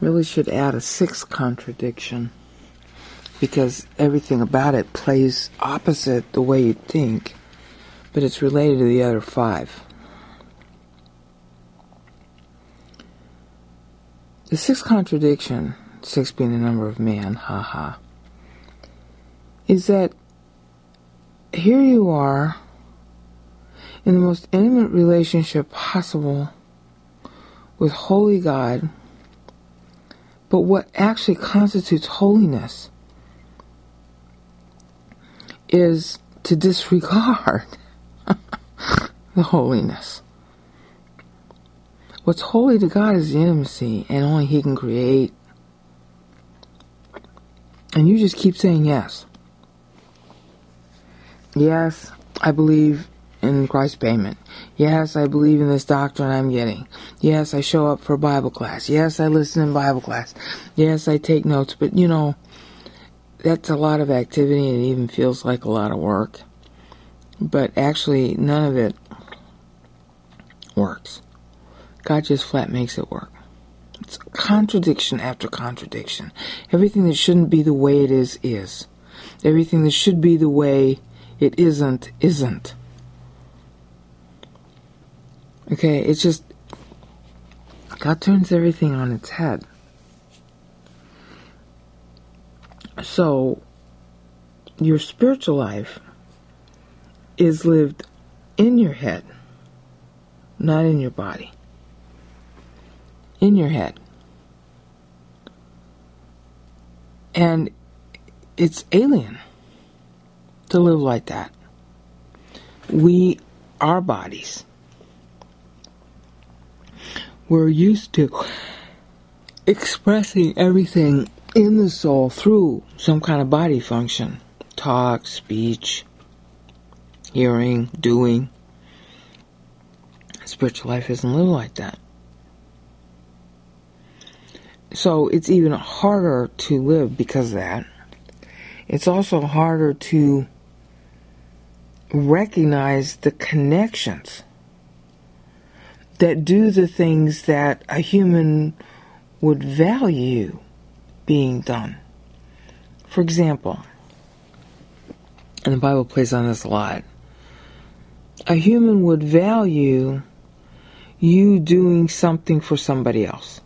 Really should add a sixth contradiction because everything about it plays opposite the way you think, but it's related to the other five. The sixth contradiction, six being the number of man, haha, is that here you are in the most intimate relationship possible with Holy God, but what actually constitutes holiness is to disregard the holiness. What's holy to God is the intimacy, and only He can create. And you just keep saying yes. Yes, I believe in Christ's payment. Yes, I believe in this doctrine I'm getting. Yes, I show up for Bible class. Yes, I listen in Bible class. Yes, I take notes. But you know, that's a lot of activity and it even feels like a lot of work. But actually, none of it works. God just flat makes it work. It's contradiction after contradiction. Everything that shouldn't be the way it is, is. Everything that should be the way it isn't, isn't. Okay, it's just, God turns everything on its head. So, your spiritual life is lived in your head, not in your body. In your head. And it's alien to live like that. We, our bodies, we're used to expressing everything in the soul through some kind of body function talk, speech, hearing, doing. Spiritual life isn't lived like that. So it's even harder to live because of that. It's also harder to recognize the connections that do the things that a human would value being done. For example, and the Bible plays on this a lot, a human would value you doing something for somebody else.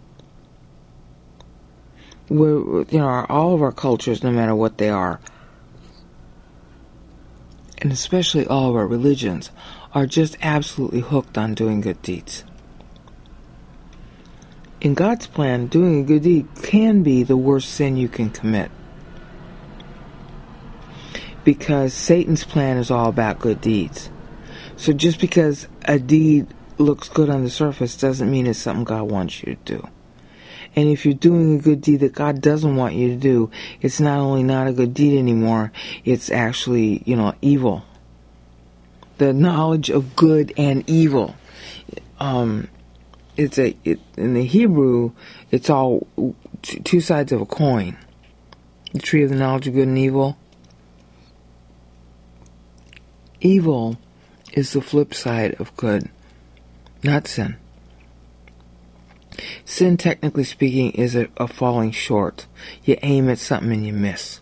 We're, you know, all of our cultures, no matter what they are, and especially all of our religions, are just absolutely hooked on doing good deeds. In God's plan, doing a good deed can be the worst sin you can commit. Because Satan's plan is all about good deeds. So just because a deed looks good on the surface doesn't mean it's something God wants you to do. And if you're doing a good deed that God doesn't want you to do, it's not only not a good deed anymore, it's actually, you know, evil the knowledge of good and evil. Um, it's a it, in the Hebrew, it's all two sides of a coin. The tree of the knowledge of good and evil. Evil is the flip side of good, not sin. Sin, technically speaking, is a, a falling short. You aim at something and you miss.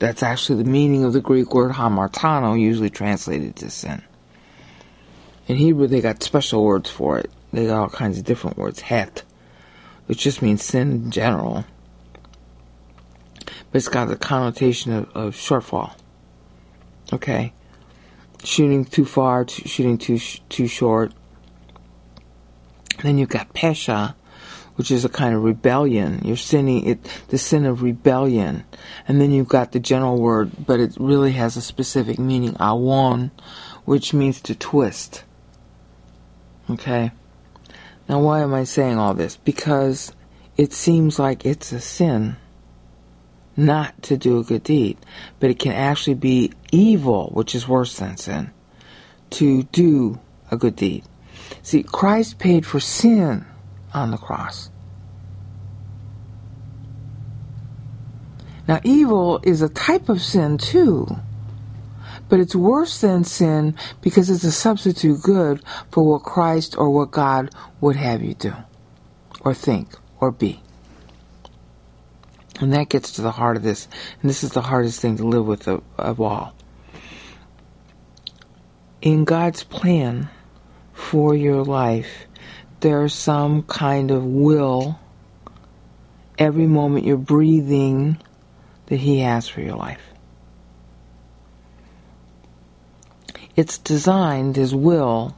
That's actually the meaning of the Greek word hamartano, usually translated to sin. In Hebrew, they got special words for it. They got all kinds of different words. Het, which just means sin in general. But it's got the connotation of, of shortfall. Okay? Shooting too far, too, shooting too, too short. Then you've got pesha, which is a kind of rebellion. You're sinning it, the sin of rebellion. And then you've got the general word, but it really has a specific meaning, awon, which means to twist. Okay? Now, why am I saying all this? Because it seems like it's a sin not to do a good deed, but it can actually be evil, which is worse than sin, to do a good deed. See, Christ paid for sin on the cross. Now, evil is a type of sin too, but it's worse than sin because it's a substitute good for what Christ or what God would have you do, or think, or be. And that gets to the heart of this. And this is the hardest thing to live with of, all. In God's plan for your life, there's some kind of will every moment you're breathing that He has for your life. It's designed, His will,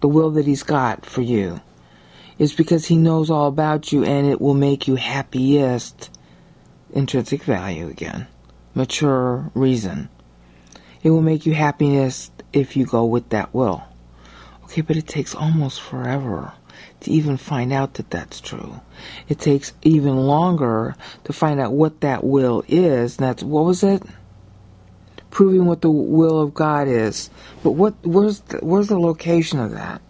the will that He's got for you, is because He knows all about you and it will make you happiest. Intrinsic value again. Mature reason. It will make you happiest if you go with that will. Okay, but it takes almost forever to even find out that that's true. It takes even longer to find out what that will is. And that's what was it? Proving what the will of God is. But what? Where's the, where's the location of that?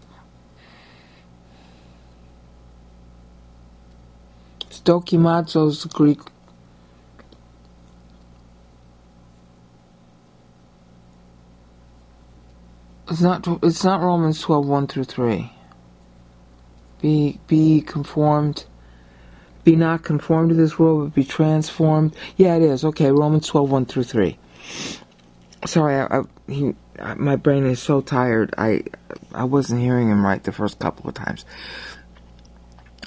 Dokimazo's Greek. It's not. It's not Romans twelve one through three. Be be conformed. Be not conformed to this world, but be transformed. Yeah, it is. Okay, Romans 12, 1 through 3. Sorry, I, I, he, my brain is so tired. I I wasn't hearing him right the first couple of times.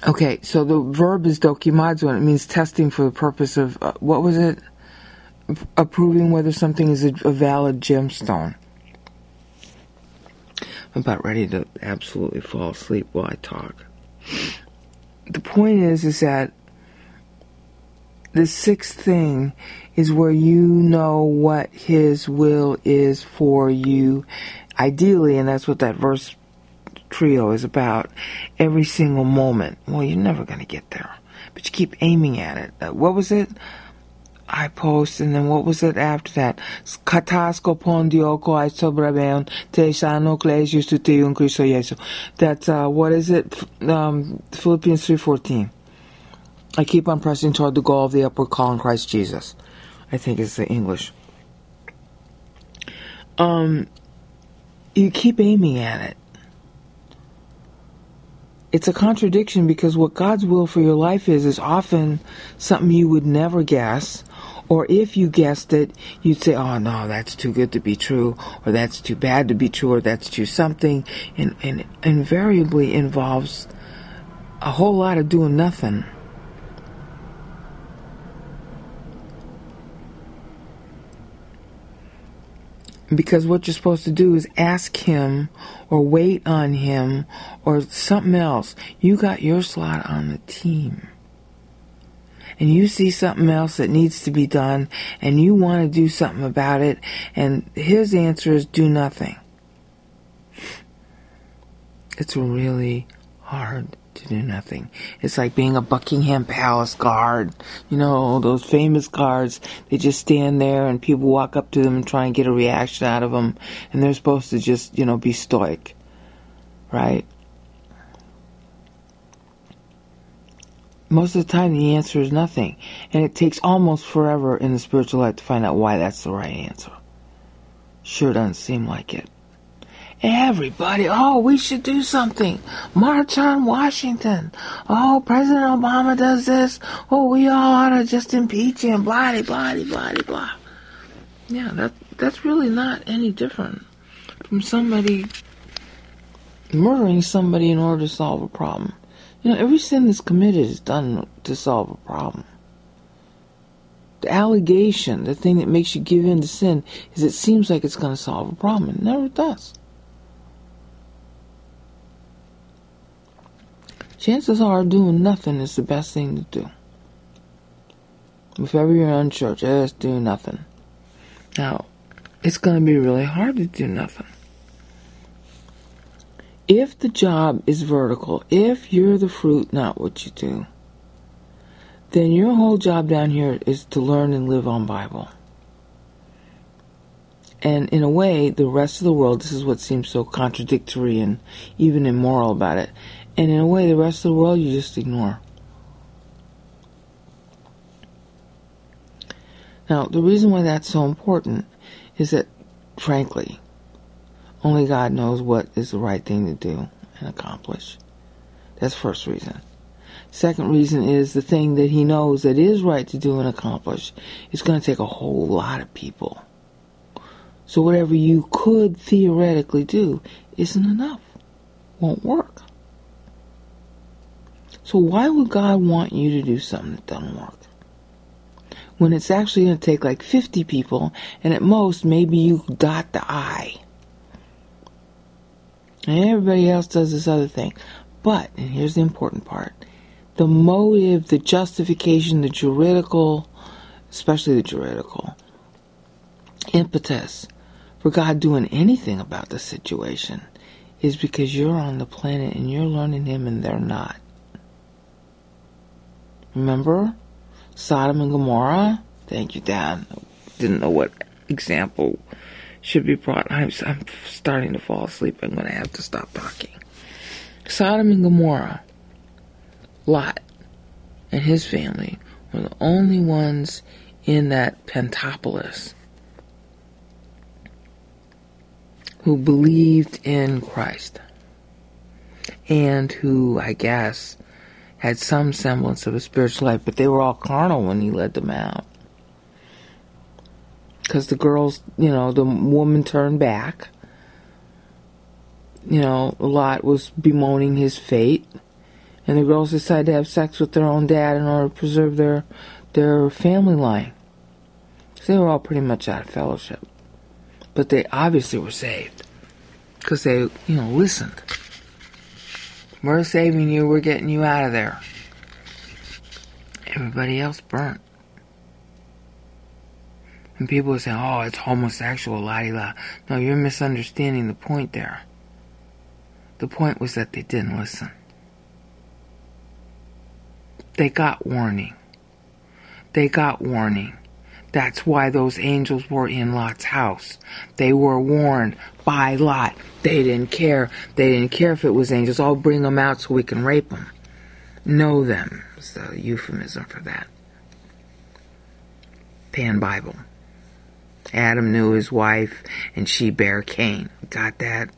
Okay, so the verb is dokimazo, and it means testing for the purpose of uh, what was it? Approving whether something is a, a valid gemstone. I'm about ready to absolutely fall asleep while I talk. The point is, is that the sixth thing is where you know what His will is for you, ideally, and that's what that verse trio is about. Every single moment. Well, you're never going to get there, but you keep aiming at it. Uh, what was it? I post, and then what was it after that? Katasko pondioko I sobrabeon te sano clesius tu te un Jesu. That's, uh, what is it? Um, Philippians 3.14. I keep on pressing toward the goal of the upward call in Christ Jesus. I think it's the English. Um, you keep aiming at it. It's a contradiction because what God's will for your life is is often something you would never guess or if you guessed it, you'd say, oh no, that's too good to be true, or that's too bad to be true, or that's too something, and, and invariably involves a whole lot of doing nothing. Because what you're supposed to do is ask him or wait on him or something else. You got your slot on the team and you see something else that needs to be done and you want to do something about it, and his answer is do nothing. It's really hard to do nothing. It's like being a Buckingham Palace guard. You know, those famous guards, they just stand there and people walk up to them and try and get a reaction out of them, and they're supposed to just, you know, be stoic. Right? most of the time the answer is nothing. And it takes almost forever in the spiritual life to find out why that's the right answer. Sure doesn't seem like it. Everybody, oh, we should do something. March on Washington. Oh, President Obama does this. Oh, we all ought to just impeach him. Blah, blah, blah, blah. Yeah, that that's really not any different from somebody murdering somebody in order to solve a problem. You know, every sin that's committed is done to solve a problem. The allegation, the thing that makes you give in to sin, is it seems like it's going to solve a problem. It never does. Chances are doing nothing is the best thing to do. If ever you're unsure, just do nothing. Now, it's going to be really hard to do nothing if the job is vertical, if you're the fruit, not what you do, then your whole job down here is to learn and live on Bible. And in a way, the rest of the world, this is what seems so contradictory and even immoral about it. And in a way, the rest of the world you just ignore. Now, the reason why that's so important is that, frankly, only God knows what is the right thing to do and accomplish. That's first reason. Second reason is the thing that he knows that is right to do and accomplish is going to take a whole lot of people. So whatever you could theoretically do isn't enough. Won't work. So why would God want you to do something that doesn't work? When it's actually going to take like 50 people and at most maybe you dot the I. And everybody else does this other thing. But, and here's the important part, the motive, the justification, the juridical, especially the juridical, impetus for God doing anything about the situation is because you're on the planet and you're learning Him and they're not. Remember Sodom and Gomorrah? Thank you, Dad. Didn't know what example should be brought. I'm, I'm starting to fall asleep. I'm going to have to stop talking. Sodom and Gomorrah, Lot and his family were the only ones in that Pentapolis who believed in Christ and who, I guess, had some semblance of a spiritual life, but they were all carnal when he led them out. Because the girls, you know, the woman turned back. You know, Lot was bemoaning his fate. And the girls decided to have sex with their own dad in order to preserve their their family line. So they were all pretty much out of fellowship. But they obviously were saved. Because they, you know, listened. We're saving you, we're getting you out of there. Everybody else burnt. And people say, oh, it's homosexual, la la. No, you're misunderstanding the point there. The point was that they didn't listen. They got warning. They got warning. That's why those angels were in Lot's house. They were warned by Lot. They didn't care. They didn't care if it was angels. I'll bring them out so we can rape them. Know them is the euphemism for that. Pan Bible. Adam knew his wife and she bare Cain. Got that?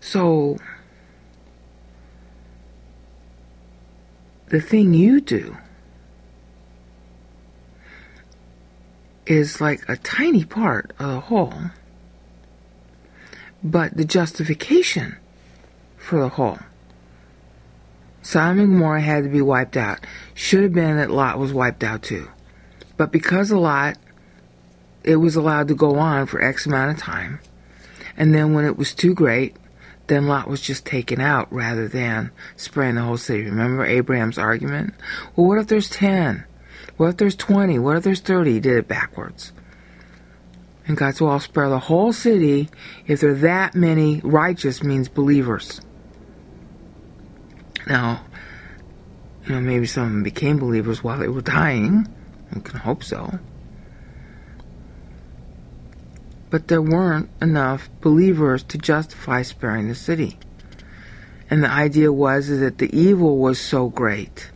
So, the thing you do is like a tiny part of the whole, but the justification for the whole. Sodom and Gomorrah had to be wiped out. Should have been that Lot was wiped out too. But because of Lot, it was allowed to go on for X amount of time. And then when it was too great, then Lot was just taken out rather than spraying the whole city. Remember Abraham's argument? Well, what if there's 10? What if there's 20? What if there's 30? He did it backwards. And God said, I'll spare the whole city if there are that many righteous means believers. Now, you know, maybe some of them became believers while they were dying. I can hope so. But there weren't enough believers to justify sparing the city. And the idea was that the evil was so great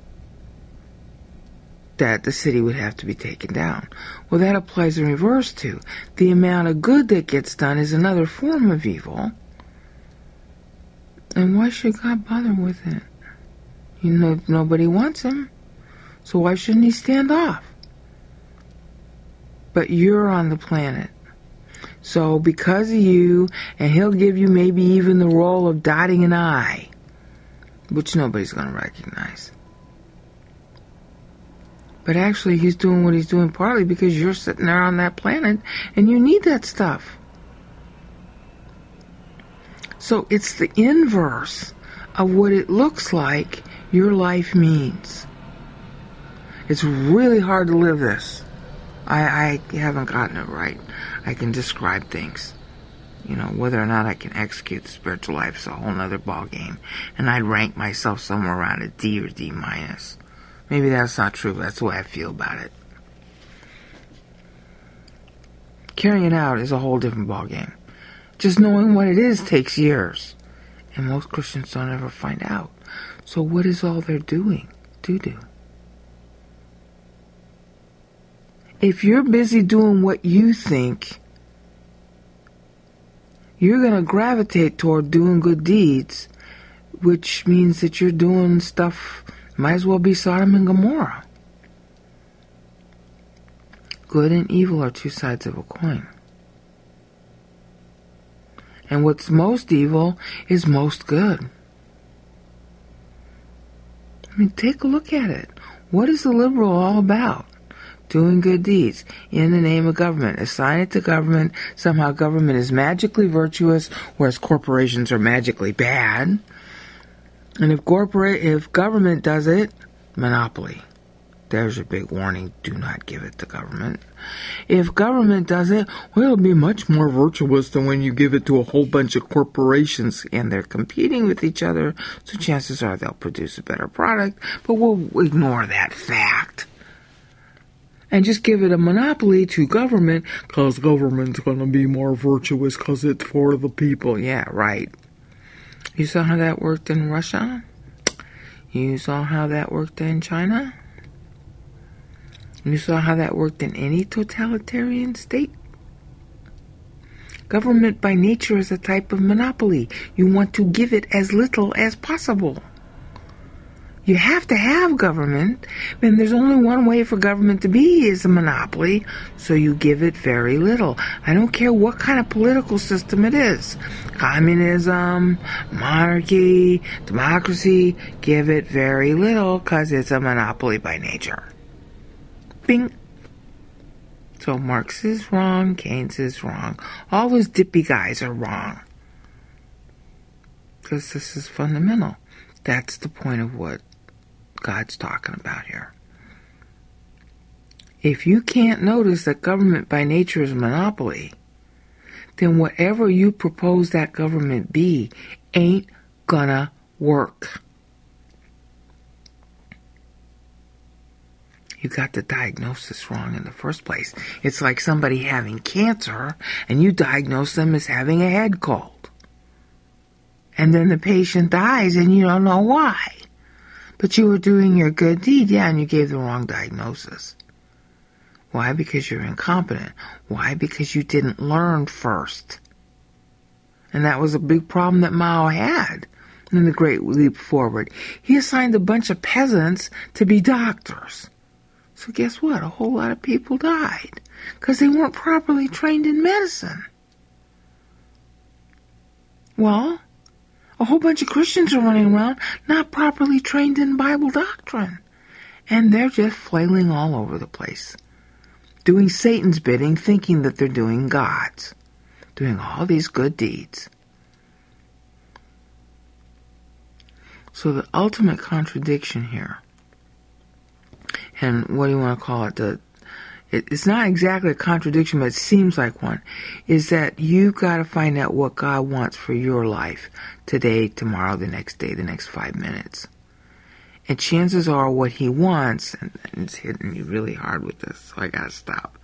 that the city would have to be taken down. Well, that applies in reverse too. The amount of good that gets done is another form of evil. And why should God bother with it? You know, nobody wants him. So why shouldn't he stand off? But you're on the planet. So because of you, and he'll give you maybe even the role of dotting an I, which nobody's going to recognize. But actually, he's doing what he's doing partly because you're sitting there on that planet and you need that stuff. So it's the inverse of what it looks like your life means. It's really hard to live this. I, I haven't gotten it right. I can describe things. You know, whether or not I can execute the spiritual life is a whole other ball game. And I'd rank myself somewhere around a D or D minus. Maybe that's not true, but that's the way I feel about it. Carrying it out is a whole different ball game. Just knowing what it is takes years. And most Christians don't ever find out. So what is all they're doing to do? If you're busy doing what you think, you're going to gravitate toward doing good deeds which means that you're doing stuff, might as well be Sodom and Gomorrah. Good and evil are two sides of a coin. And what's most evil is most good. I mean, take a look at it. What is the liberal all about? Doing good deeds in the name of government. Assign it to government. Somehow government is magically virtuous, whereas corporations are magically bad. And if corporate, if government does it, monopoly. There's a big warning. Do not give it to government. If government does it, well, it'll be much more virtuous than when you give it to a whole bunch of corporations and they're competing with each other. So chances are they'll produce a better product, but we'll ignore that fact. And just give it a monopoly to government because government's going to be more virtuous because it's for the people. Yeah, right. You saw how that worked in Russia? You saw how that worked in China? You saw how that worked in any totalitarian state? Government by nature is a type of monopoly. You want to give it as little as possible. You have to have government, and there's only one way for government to be is a monopoly, so you give it very little. I don't care what kind of political system it is. Communism, monarchy, democracy, give it very little because it's a monopoly by nature. Bing. So Marx is wrong, Keynes is wrong. All those dippy guys are wrong. Because this is fundamental. That's the point of what God's talking about here. If you can't notice that government by nature is a monopoly, then whatever you propose that government be ain't gonna work. you got the diagnosis wrong in the first place. It's like somebody having cancer and you diagnose them as having a head cold. And then the patient dies and you don't know why. But you were doing your good deed, yeah, and you gave the wrong diagnosis. Why? Because you're incompetent. Why? Because you didn't learn first. And that was a big problem that Mao had in the Great Leap Forward. He assigned a bunch of peasants to be doctors. So guess what? A whole lot of people died because they weren't properly trained in medicine. Well, a whole bunch of Christians are running around not properly trained in Bible doctrine. And they're just flailing all over the place, doing Satan's bidding, thinking that they're doing God's, doing all these good deeds. So the ultimate contradiction here and what do you want to call it? The it's not exactly a contradiction, but it seems like one. Is that you've got to find out what God wants for your life today, tomorrow, the next day, the next five minutes. And chances are, what He wants, and it's hitting me really hard with this, so I got to stop,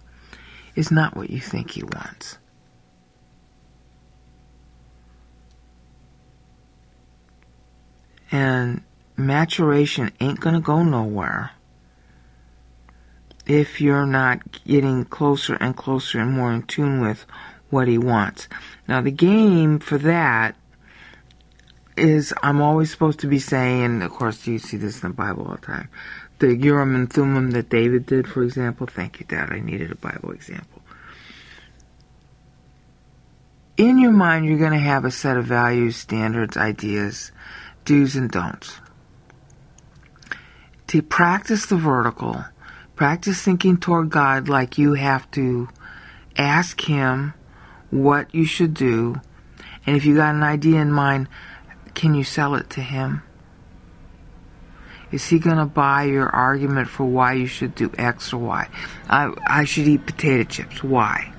is not what you think He wants. And maturation ain't going to go nowhere if you're not getting closer and closer and more in tune with what he wants. Now, the game for that is I'm always supposed to be saying, of course, you see this in the Bible all the time, the Urim and Thummim that David did, for example. Thank you, Dad. I needed a Bible example. In your mind, you're going to have a set of values, standards, ideas, do's and don'ts. To practice the vertical, Practice thinking toward God like you have to ask Him what you should do. And if you got an idea in mind, can you sell it to Him? Is he going to buy your argument for why you should do X or Y? I, I should eat potato chips. Why?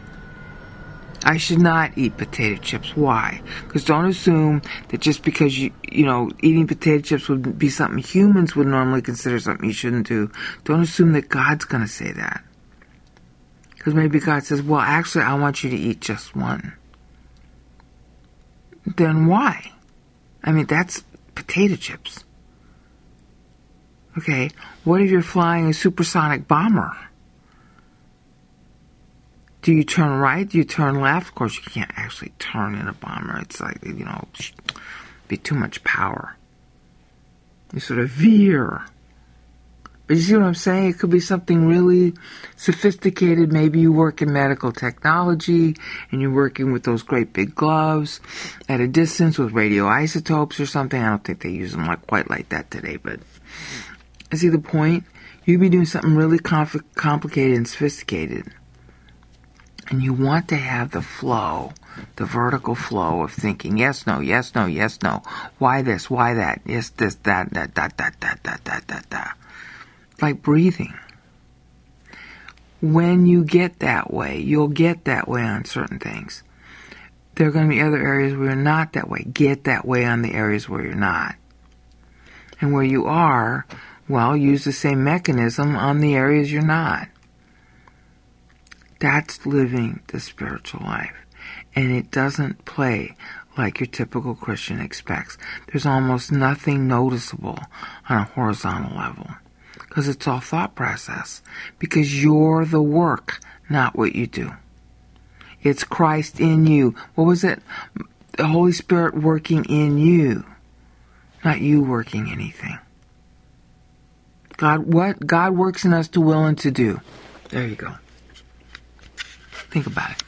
I should not eat potato chips. Why? Because don't assume that just because you, you know, eating potato chips would be something humans would normally consider something you shouldn't do. Don't assume that God's going to say that. Because maybe God says, well, actually, I want you to eat just one. Then why? I mean, that's potato chips. Okay, what if you're flying a supersonic bomber? Do you turn right? Do you turn left? Of course, you can't actually turn in a bomber. It's like, you know, be too much power. You sort of veer. But you see what I'm saying? It could be something really sophisticated. Maybe you work in medical technology and you're working with those great big gloves at a distance with radioisotopes or something. I don't think they use them like quite like that today, but I see the point. You'd be doing something really complicated and sophisticated. And you want to have the flow, the vertical flow of thinking, yes, no, yes, no, yes, no. Why this? Why that? Yes, this, that, that, that, that, that, that, that, that, that like breathing. When you get that way, you'll get that way on certain things. There are going to be other areas where you're not that way. Get that way on the areas where you're not. And where you are, well, use the same mechanism on the areas you're not. That's living the spiritual life. And it doesn't play like your typical Christian expects. There's almost nothing noticeable on a horizontal level because it's all thought process. Because you're the work, not what you do. It's Christ in you. What was it? The Holy Spirit working in you, not you working anything. God, what God works in us to will and to do. There you go. Think about it.